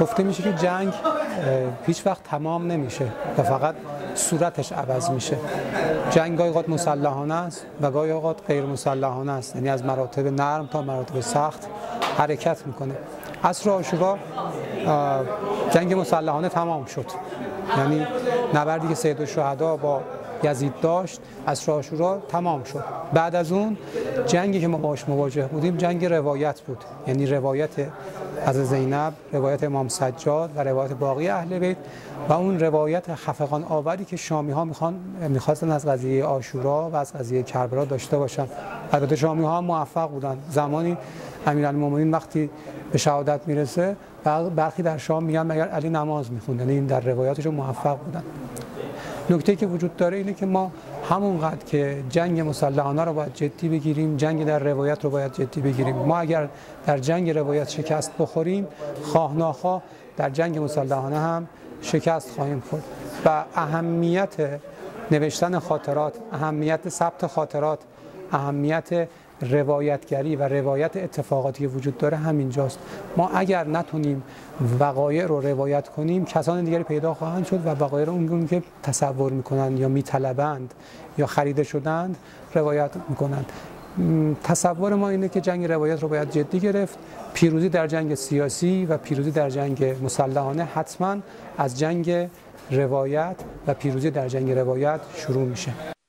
گفته میشه که جنگ هیچ وقت تمام نمیشه و فقط صورتش عوض میشه. جنگ گاهی اوقات مسلحانه است و گاهی اوقات غیر مسلحانه است. یعنی از مراتب نرم تا مراتب سخت حرکت می‌کنه. عصر آشورا جنگ مسلحانه تمام شد. یعنی نبردی که سید الشهدا با یزید داشت از آشورا تمام شد. بعد از اون جنگی که ما باش مواجه بودیم جنگ روایت بود. یعنی روایت از زینب روایت امام سجاد و روایت باقی اهل بیت و اون روایت خفقان آوری که شامی ها می‌خوان می‌خواستن از قضیه آشورا و از قضیه کربلا داشته باشن. البته شامی ها موفق بودن. زمانی امیرالمومنین وقتی به شهادت می‌رسه برخی در شام میگن مگر علی نماز می‌خوند. یعنی این در روایاتشون موفق بودن. نکته که وجود داره اینه که ما همونقدر که جنگ مسلحانه رو باید جدی بگیریم جنگ در روایت رو باید جدی بگیریم. ما اگر در جنگ روایت شکست بخوریم خواه ناخواه در جنگ مسلحانه هم شکست خواهیم خورد. و اهمیت نوشتن خاطرات اهمیت ثبت خاطرات اهمیت روایتگری و روایت اتفاقاتی وجود داره همینجاست ما اگر نتونیم وقایع رو روایت کنیم کسان دیگری پیدا خواهند شد و وقایع رو اونگونه که تصور می‌کنند یا میطلبند یا خریده شدند روایت می‌کنند. تصور ما اینه که جنگ روایت رو باید جدی گرفت. پیروزی در جنگ سیاسی و پیروزی در جنگ مسلحانه حتما از جنگ روایت و پیروزی در جنگ روایت شروع میشه.